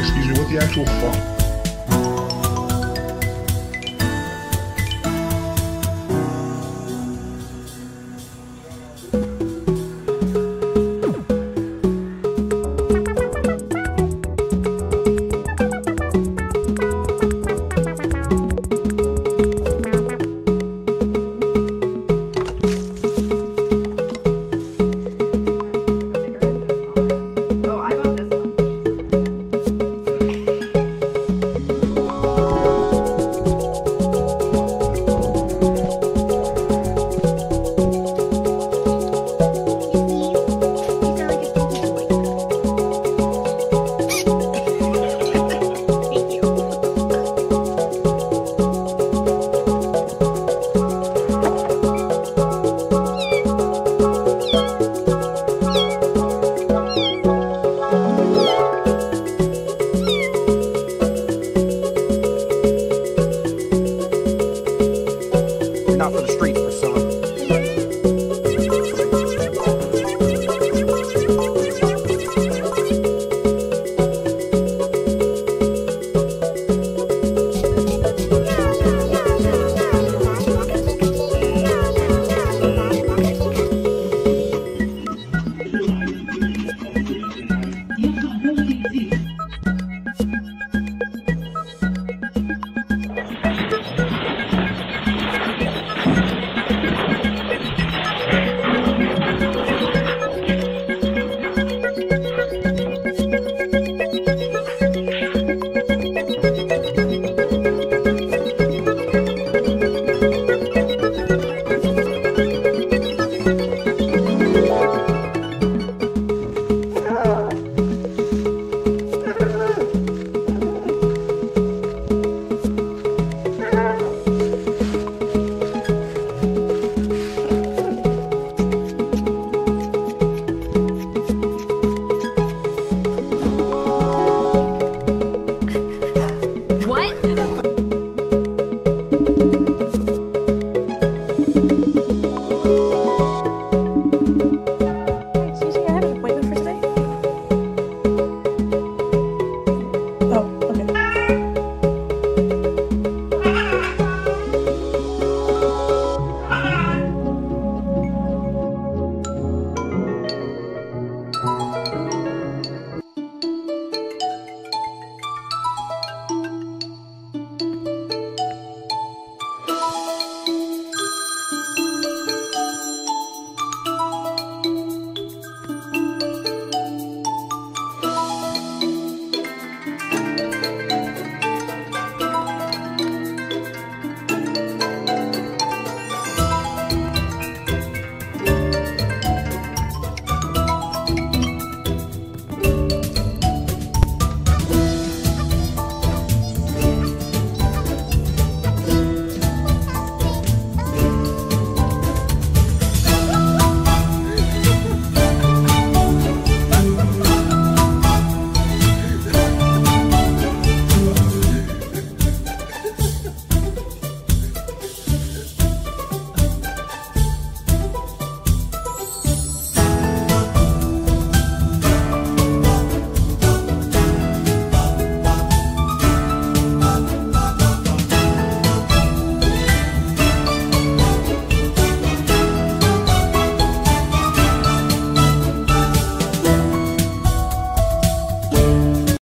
excuse me, what the actual fuck? not for the street.